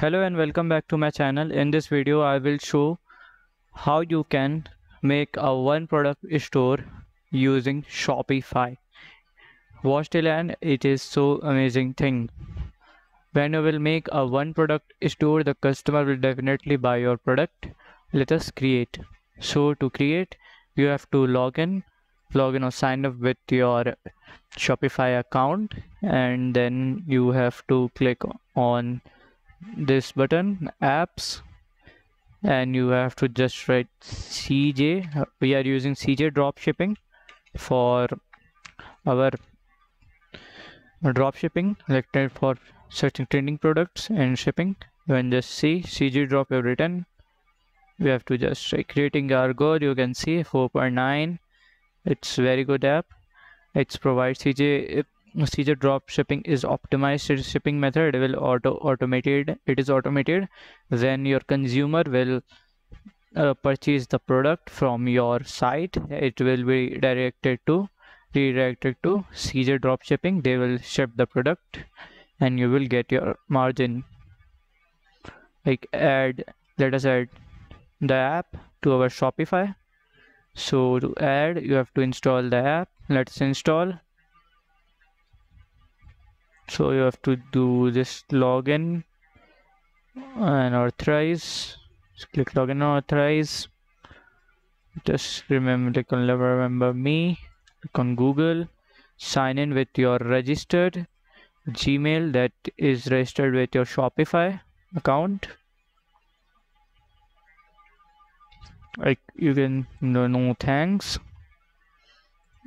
Hello and welcome back to my channel. In this video I will show how you can make a one product store using Shopify. Watch till end it is so amazing thing. When you will make a one product store the customer will definitely buy your product. Let us create. So to create you have to log in log in or sign up with your Shopify account and then you have to click on this button apps and you have to just write CJ we are using CJ drop shipping for our drop shipping selected for searching trending products and shipping. When just see CJ drop have written we have to just try creating our good you can see 4.9 it's very good app. It's provide CJ CJ drop shipping is optimized. Shipping method will auto automated. It is automated. Then your consumer will uh, purchase the product from your site. It will be directed to redirected to CJ drop shipping. They will ship the product and you will get your margin. Like add let us add the app to our Shopify. So to add you have to install the app. Let's install so you have to do this login and authorize. Just click login and authorize. Just remember click on remember me. Click on google. Sign in with your registered gmail that is registered with your shopify account. Like you can no, no thanks.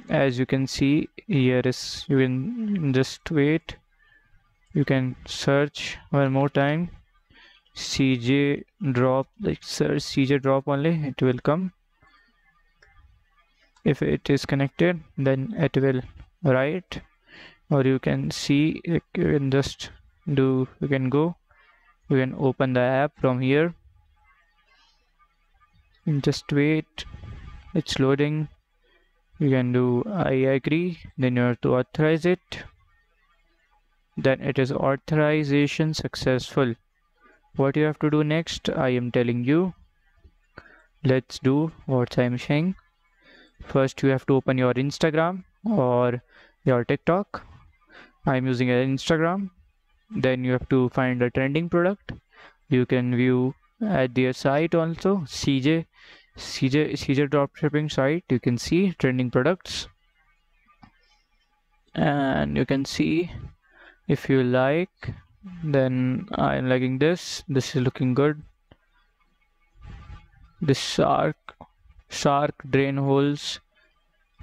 As you can see here is you can just wait you can search one more time. Cj drop like search cj drop only it will come. If it is connected then it will write. Or you can see you can just do you can go. You can open the app from here. And just wait. It's loading. You can do I agree then you have to authorize it then it is authorization successful. What you have to do next I am telling you. Let's do what I'm saying. First you have to open your Instagram or your TikTok. I'm using Instagram. Then you have to find a trending product. You can view at their site also. Cj cj cj dropshipping site. You can see trending products. And you can see if you like then i'm liking this. This is looking good. This shark shark drain holes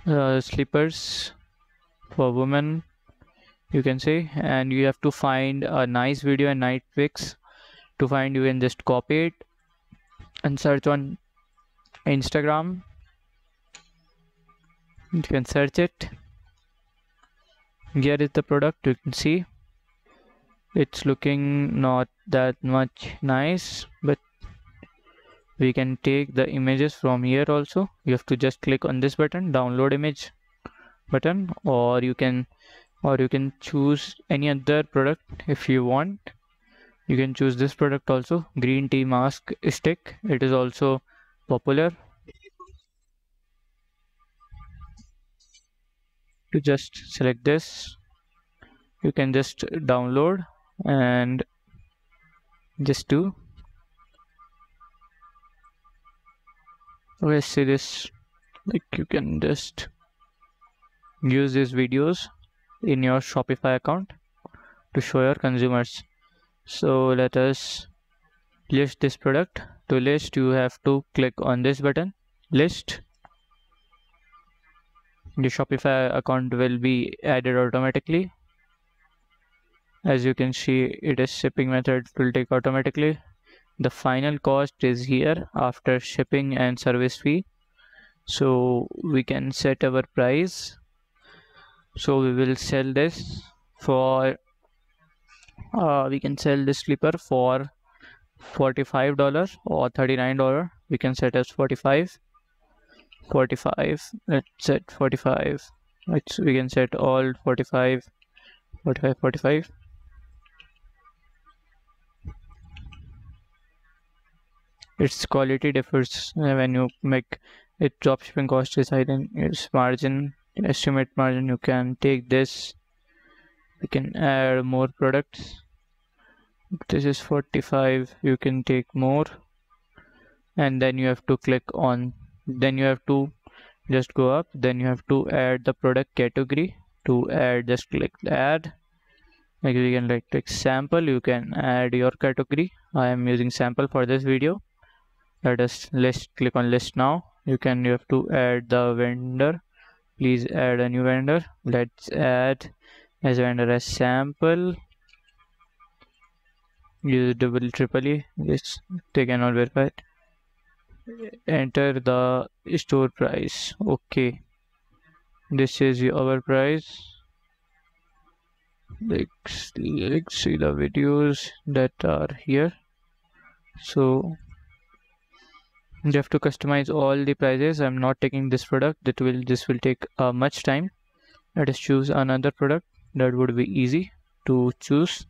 uh, slippers for women you can say. And you have to find a nice video and night pics to find you can just copy it and search on Instagram. You can search it here is the product you can see. It's looking not that much nice but we can take the images from here also. You have to just click on this button download image button or you can or you can choose any other product if you want. You can choose this product also. Green tea mask stick. It is also popular to just select this. You can just download and just do. Let's see this. Like you can just use these videos in your shopify account to show your consumers. So let us list this product. To list you have to click on this button list the shopify account will be added automatically. As you can see it is shipping method will take automatically. The final cost is here after shipping and service fee. So we can set our price. So we will sell this for uh, we can sell this slipper for $45 or $39 we can set as 45 45 let's set 45 let's we can set all 45 45 45 its quality differs uh, when you make it dropshipping cost is high then its margin estimate margin you can take this. You can add more products. This is 45 you can take more. And then you have to click on then you have to just go up then you have to add the product category to add just click add. Like you can like click sample you can add your category. I am using sample for this video. Let us list click on list now. You can you have to add the vendor. Please add a new vendor. Let's add as vendor as sample. Use double triple e. Yes they cannot verify it enter the store price. Okay. This is our price. Let's, let's see the videos that are here. So you have to customize all the prices. I'm not taking this product. That will this will take uh, much time. Let us choose another product. That would be easy to choose.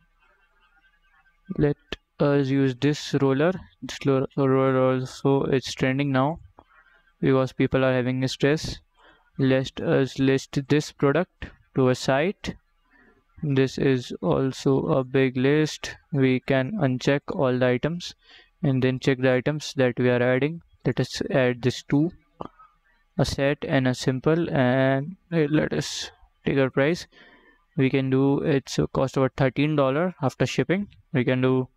Let us use this roller. This roller also it's trending now because people are having stress. Let us list this product to a site. This is also a big list. We can uncheck all the items and then check the items that we are adding. Let us add this two a set and a simple and let us take our price. We can do it's cost about 13 dollar after shipping. We can do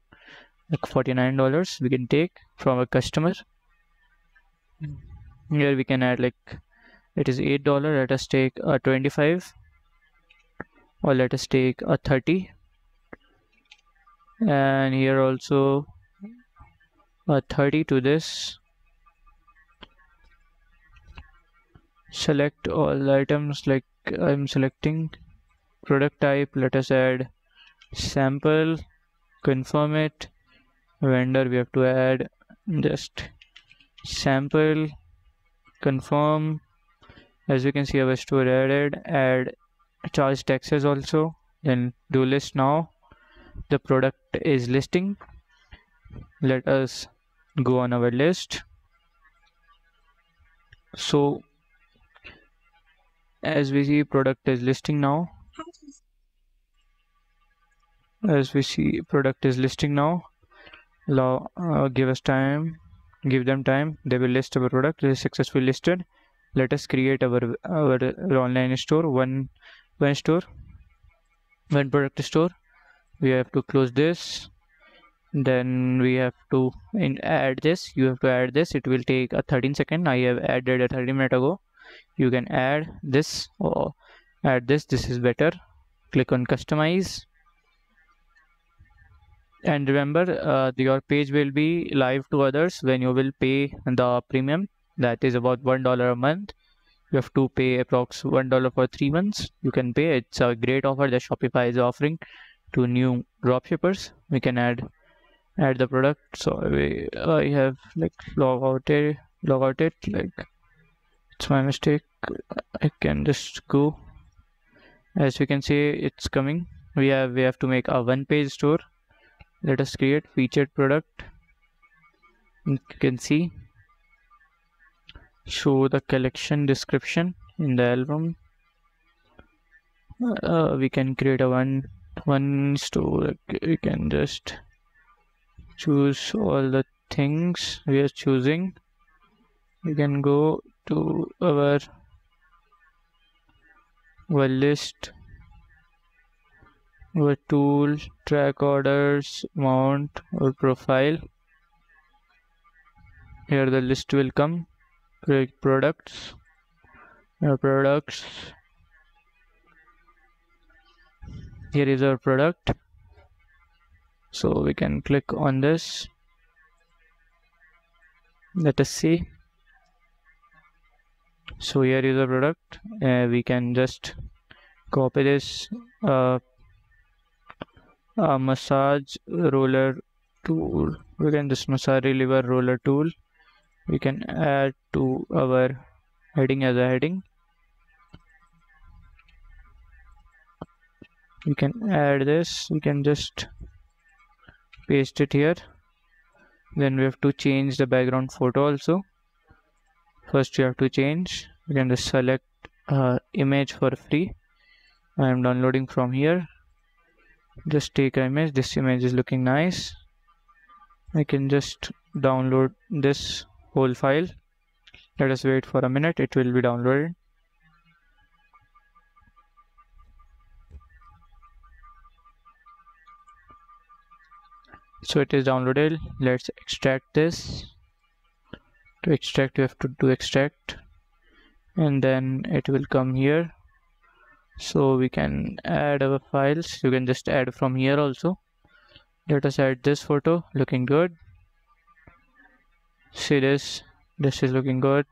49 dollars we can take from a customer. Hmm. Here we can add like it is eight dollar let us take a 25 or let us take a 30 and here also a 30 to this. Select all items like I'm selecting product type let us add sample confirm it vendor we have to add just sample confirm. As you can see our store added add charge taxes also then do list now. The product is listing. Let us go on our list. So as we see product is listing now. As we see product is listing now allow uh, give us time give them time. They will list our product. It is successfully listed. Let us create our our online store. One one store one product store. We have to close this. Then we have to in add this. You have to add this. It will take a 13 second. I have added a 30 minute ago. You can add this or add this. This is better. Click on customize and remember uh, your page will be live to others when you will pay the premium. That is about one dollar a month. You have to pay approx one dollar for three months. You can pay. It's a great offer that shopify is offering to new dropshippers. We can add add the product. So we, i have like log out it log out it like it's my mistake. I can just go. As you can see it's coming. We have we have to make a one page store let us create featured product. You can see. Show the collection description in the album. Uh, we can create a one one store. We can just choose all the things we are choosing. We can go to our well list our tool track orders mount or profile. Here the list will come. Create products. Our products. Here is our product. So we can click on this. Let us see. So here is the product. Uh, we can just copy this uh, a massage roller tool. We can just massage reliever roller tool. We can add to our heading as a heading. We can add this. We can just paste it here. Then we have to change the background photo also. First you have to change. You can just select uh, image for free. I am downloading from here just take an image. This image is looking nice. I can just download this whole file. Let us wait for a minute. It will be downloaded. So it is downloaded. Let's extract this. To extract you have to do extract. And then it will come here so we can add our files. You can just add from here also. Let us add this photo looking good. See this? This is looking good.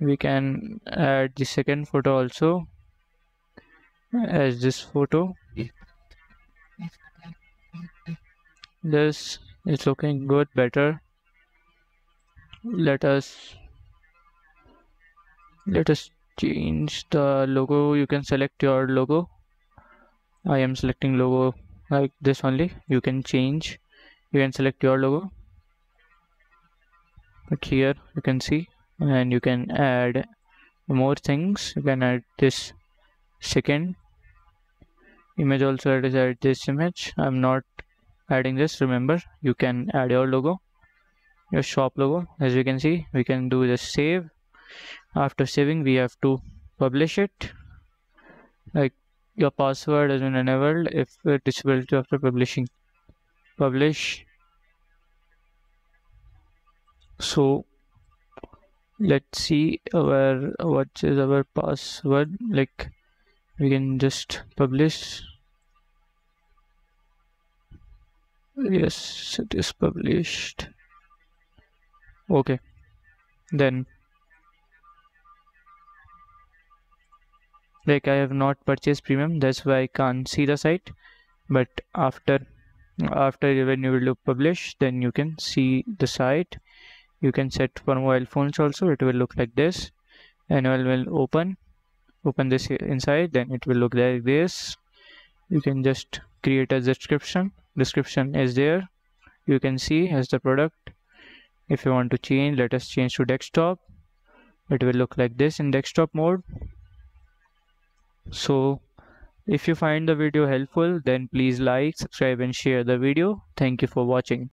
We can add the second photo also as this photo. This is looking good better. Let us let us change the logo. You can select your logo. I am selecting logo like this only. You can change. You can select your logo. But here you can see and you can add more things. You can add this second image also. Let us add this image. I'm not adding this. Remember you can add your logo your shop logo. As you can see we can do the save after saving we have to publish it. Like your password has been enabled. If it is disabled after publishing publish. So let's see our what is our password. Like we can just publish. Yes it is published. Okay. Then like I have not purchased premium that's why I can't see the site. But after after when you will publish then you can see the site. You can set for mobile phones also it will look like this. And it will open open this inside then it will look like this. You can just create a description. Description is there. You can see as the product. If you want to change let us change to desktop. It will look like this in desktop mode so if you find the video helpful then please like subscribe and share the video. Thank you for watching